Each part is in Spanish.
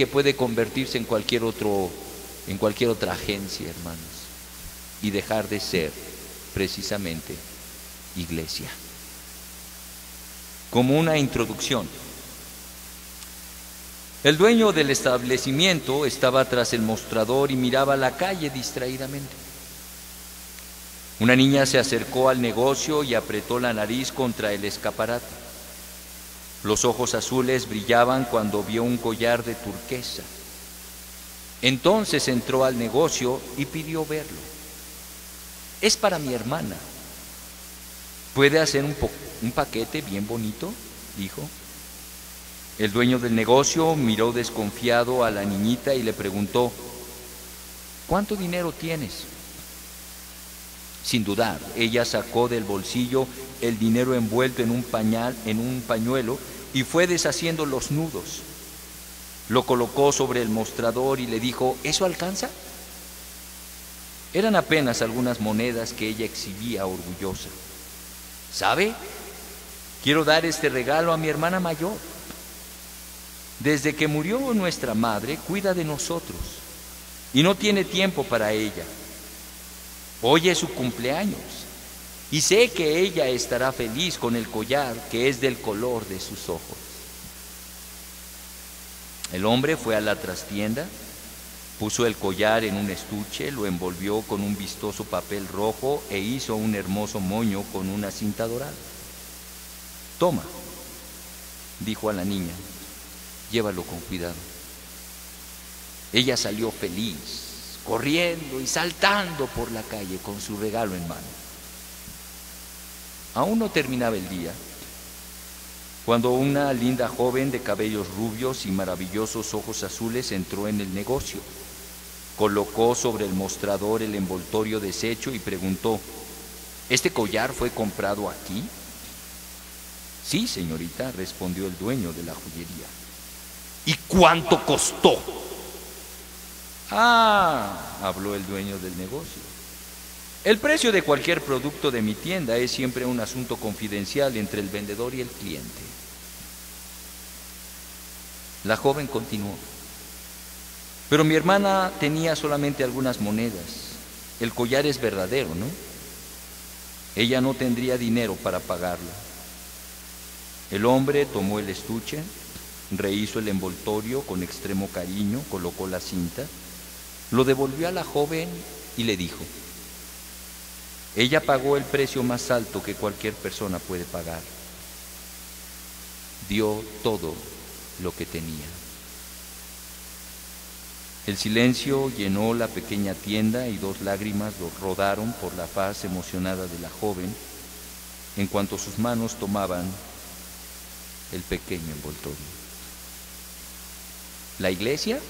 que puede convertirse en cualquier otro en cualquier otra agencia, hermanos, y dejar de ser precisamente iglesia. Como una introducción. El dueño del establecimiento estaba tras el mostrador y miraba la calle distraídamente. Una niña se acercó al negocio y apretó la nariz contra el escaparate. Los ojos azules brillaban cuando vio un collar de turquesa. Entonces entró al negocio y pidió verlo. Es para mi hermana. ¿Puede hacer un, paquete bien bonito? dijo. El dueño del negocio miró desconfiado a la niñita y le preguntó, ¿cuánto dinero tienes? Sin dudar, ella sacó del bolsillo el dinero envuelto en un pañal, en un pañuelo, y fue deshaciendo los nudos. Lo colocó sobre el mostrador y le dijo, ¿eso alcanza? Eran apenas algunas monedas que ella exhibía orgullosa. ¿Sabe? Quiero dar este regalo a mi hermana mayor. Desde que murió nuestra madre, cuida de nosotros y no tiene tiempo para ella. Hoy es su cumpleaños y sé que ella estará feliz con el collar que es del color de sus ojos. El hombre fue a la trastienda, puso el collar en un estuche, lo envolvió con un vistoso papel rojo e hizo un hermoso moño con una cinta dorada. Toma, dijo a la niña, llévalo con cuidado. Ella salió feliz, corriendo y saltando por la calle con su regalo en mano. Aún no terminaba el día cuando una linda joven de cabellos rubios y maravillosos ojos azules entró en el negocio. Colocó sobre el mostrador el envoltorio deshecho y preguntó, ¿este collar fue comprado aquí? Sí, señorita, respondió el dueño de la joyería. ¿Y cuánto costó? Ah, habló el dueño del negocio. El precio de cualquier producto de mi tienda es siempre un asunto confidencial entre el vendedor y el cliente. La joven continuó. Pero mi hermana tenía solamente algunas monedas. El collar es verdadero, ¿no? Ella no tendría dinero para pagarlo. El hombre tomó el estuche, rehizo el envoltorio con extremo cariño, colocó la cinta, lo devolvió a la joven y le dijo, ella pagó el precio más alto que cualquier persona puede pagar. Dio todo lo que tenía. El silencio llenó la pequeña tienda y dos lágrimas rodaron por la faz emocionada de la joven en cuanto sus manos tomaban el pequeño envoltorio. ¿La iglesia?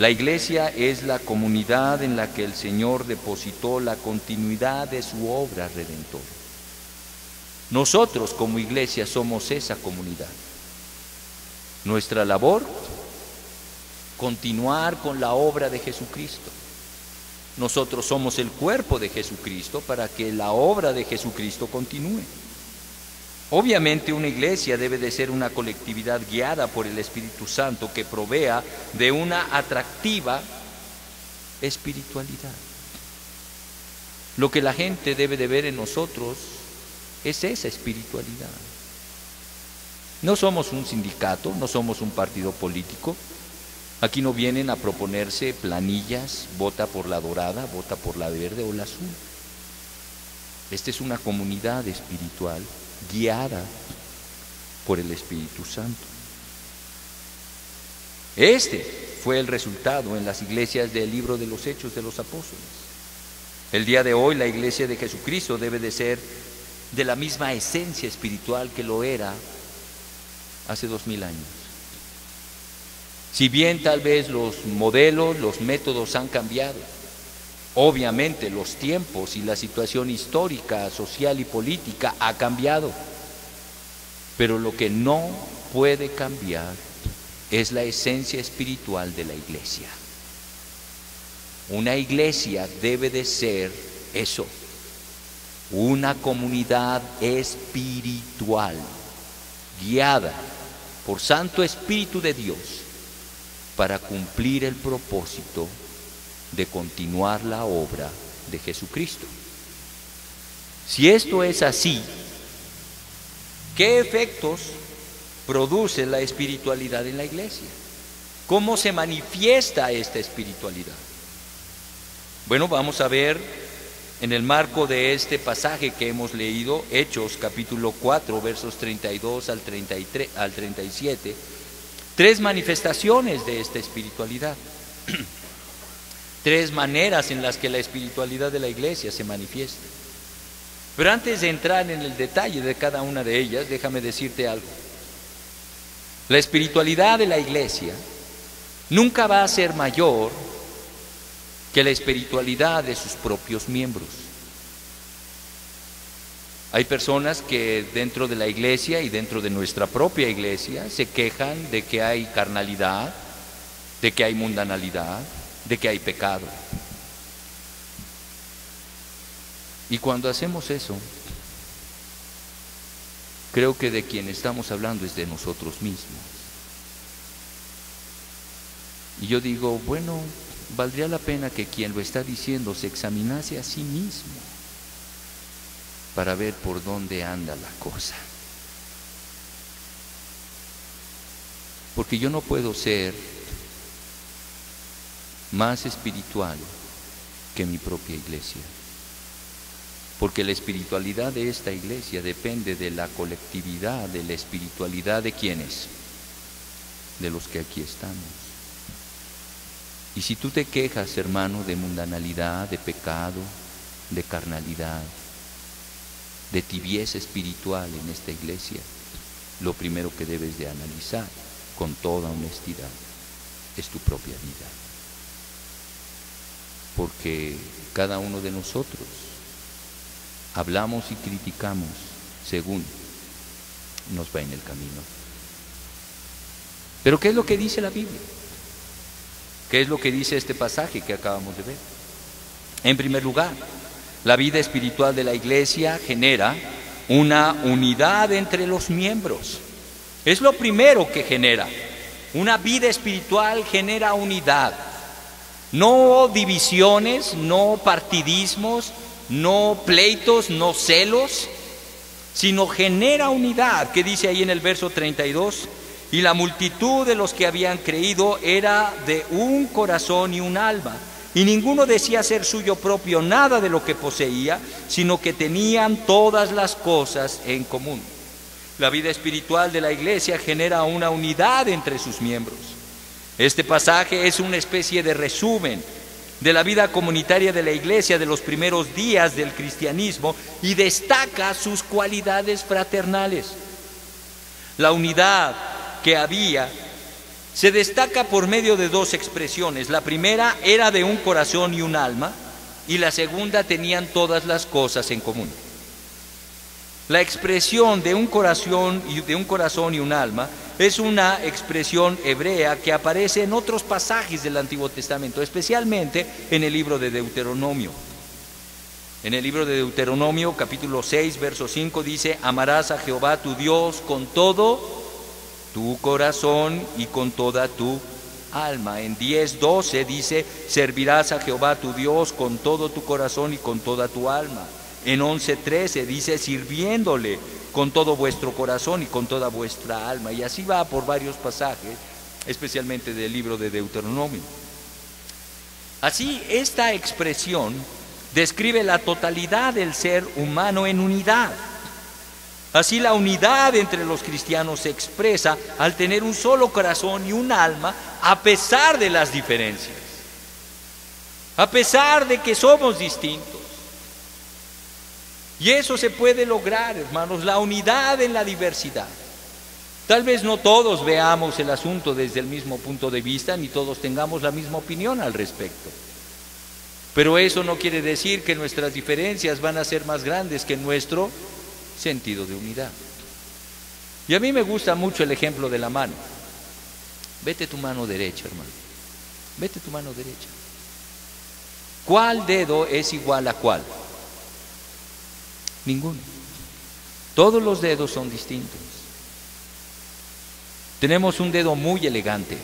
La iglesia es la comunidad en la que el Señor depositó la continuidad de su obra redentora. Nosotros como iglesia somos esa comunidad. Nuestra labor, continuar con la obra de Jesucristo. Nosotros somos el cuerpo de Jesucristo para que la obra de Jesucristo continúe. Obviamente una iglesia debe de ser una colectividad guiada por el Espíritu Santo que provea de una atractiva espiritualidad. Lo que la gente debe de ver en nosotros es esa espiritualidad. No somos un sindicato, no somos un partido político. Aquí no vienen a proponerse planillas, vota por la dorada, vota por la verde o la azul. Esta es una comunidad espiritual guiada por el Espíritu Santo. Este fue el resultado en las iglesias del libro de los Hechos de los Apóstoles. El día de hoy la iglesia de Jesucristo debe de ser de la misma esencia espiritual que lo era hace dos mil años. Si bien tal vez los modelos, los métodos han cambiado, Obviamente los tiempos y la situación histórica, social y política ha cambiado, pero lo que no puede cambiar es la esencia espiritual de la iglesia. Una iglesia debe de ser eso, una comunidad espiritual, guiada por Santo Espíritu de Dios, para cumplir el propósito de continuar la obra de Jesucristo. Si esto es así, ¿qué efectos produce la espiritualidad en la iglesia? ¿Cómo se manifiesta esta espiritualidad? Bueno, vamos a ver en el marco de este pasaje que hemos leído, Hechos capítulo 4, versos 32 al, 33, al 37, tres manifestaciones de esta espiritualidad. tres maneras en las que la espiritualidad de la iglesia se manifiesta. Pero antes de entrar en el detalle de cada una de ellas, déjame decirte algo. La espiritualidad de la iglesia nunca va a ser mayor que la espiritualidad de sus propios miembros. Hay personas que dentro de la iglesia y dentro de nuestra propia iglesia se quejan de que hay carnalidad, de que hay mundanalidad, de que hay pecado. Y cuando hacemos eso, creo que de quien estamos hablando es de nosotros mismos. Y yo digo, bueno, valdría la pena que quien lo está diciendo se examinase a sí mismo para ver por dónde anda la cosa. Porque yo no puedo ser más espiritual que mi propia iglesia. Porque la espiritualidad de esta iglesia depende de la colectividad, de la espiritualidad de quienes, de los que aquí estamos. Y si tú te quejas, hermano, de mundanalidad, de pecado, de carnalidad, de tibieza espiritual en esta iglesia, lo primero que debes de analizar con toda honestidad es tu propia vida porque cada uno de nosotros hablamos y criticamos según nos va en el camino. Pero ¿qué es lo que dice la Biblia? ¿Qué es lo que dice este pasaje que acabamos de ver? En primer lugar, la vida espiritual de la iglesia genera una unidad entre los miembros. Es lo primero que genera. Una vida espiritual genera unidad. No divisiones, no partidismos, no pleitos, no celos, sino genera unidad, que dice ahí en el verso 32, y la multitud de los que habían creído era de un corazón y un alma, y ninguno decía ser suyo propio nada de lo que poseía, sino que tenían todas las cosas en común. La vida espiritual de la iglesia genera una unidad entre sus miembros. Este pasaje es una especie de resumen de la vida comunitaria de la iglesia de los primeros días del cristianismo y destaca sus cualidades fraternales. La unidad que había se destaca por medio de dos expresiones. La primera era de un corazón y un alma y la segunda tenían todas las cosas en común. La expresión de un corazón y de un corazón y un alma es una expresión hebrea que aparece en otros pasajes del Antiguo Testamento, especialmente en el libro de Deuteronomio. En el libro de Deuteronomio, capítulo 6, verso 5, dice, amarás a Jehová tu Dios con todo tu corazón y con toda tu alma. En 10, 12 dice, servirás a Jehová tu Dios con todo tu corazón y con toda tu alma. En 11.13 dice, sirviéndole con todo vuestro corazón y con toda vuestra alma. Y así va por varios pasajes, especialmente del libro de Deuteronomio. Así, esta expresión describe la totalidad del ser humano en unidad. Así la unidad entre los cristianos se expresa al tener un solo corazón y un alma a pesar de las diferencias, a pesar de que somos distintos. Y eso se puede lograr, hermanos, la unidad en la diversidad. Tal vez no todos veamos el asunto desde el mismo punto de vista, ni todos tengamos la misma opinión al respecto. Pero eso no quiere decir que nuestras diferencias van a ser más grandes que nuestro sentido de unidad. Y a mí me gusta mucho el ejemplo de la mano. Vete tu mano derecha, hermano. Vete tu mano derecha. ¿Cuál dedo es igual a cuál? Ninguno. Todos los dedos son distintos. Tenemos un dedo muy elegante,